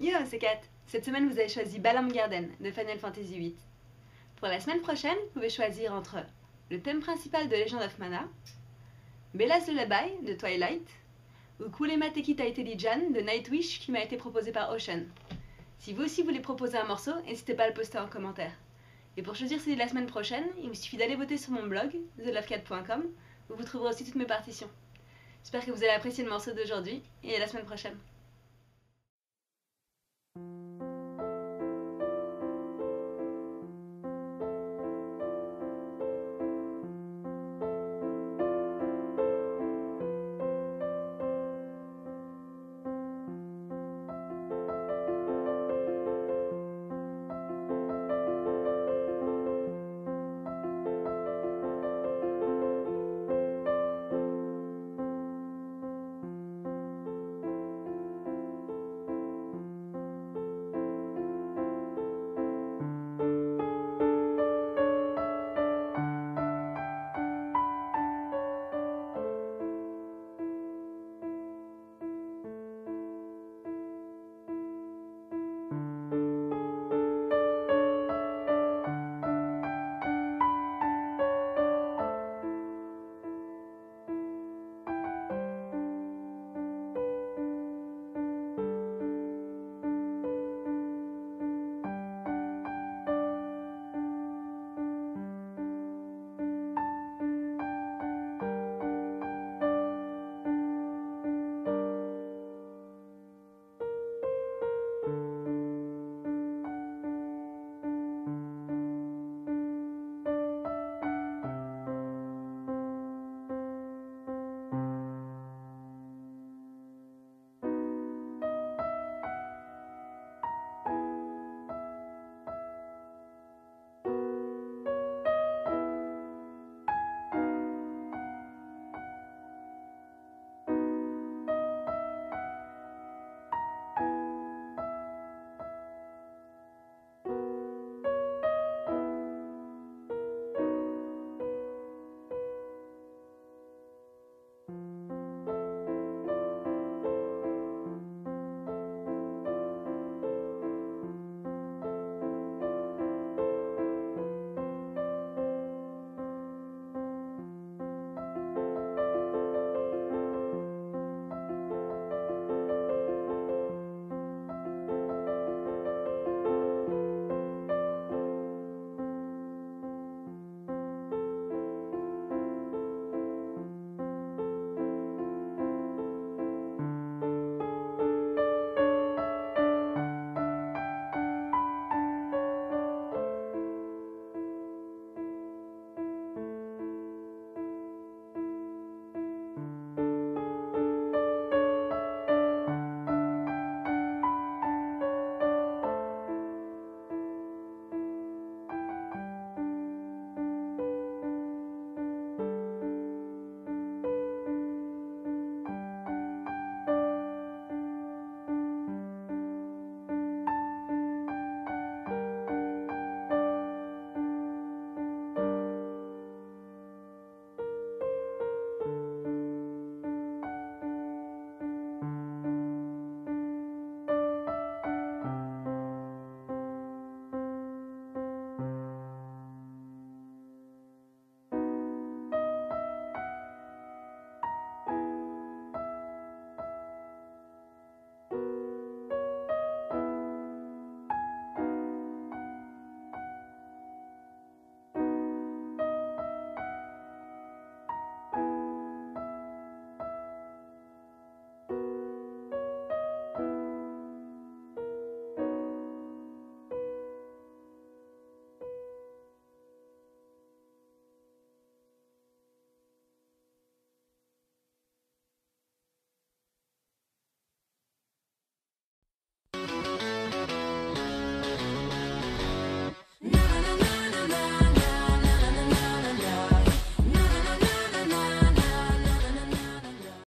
Yo, c'est Kat. Cette semaine, vous avez choisi Balam Garden de Final Fantasy VIII. Pour la semaine prochaine, vous pouvez choisir entre le thème principal de Legend of Mana, Bella's Lullaby de Twilight ou Kulema Tekita Jan de Nightwish qui m'a été proposé par Ocean. Si vous aussi voulez proposer un morceau, n'hésitez pas à le poster en commentaire. Et pour choisir celui de la semaine prochaine, il vous suffit d'aller voter sur mon blog, thelovecat.com, où vous trouverez aussi toutes mes partitions. J'espère que vous allez apprécier le morceau d'aujourd'hui et à la semaine prochaine.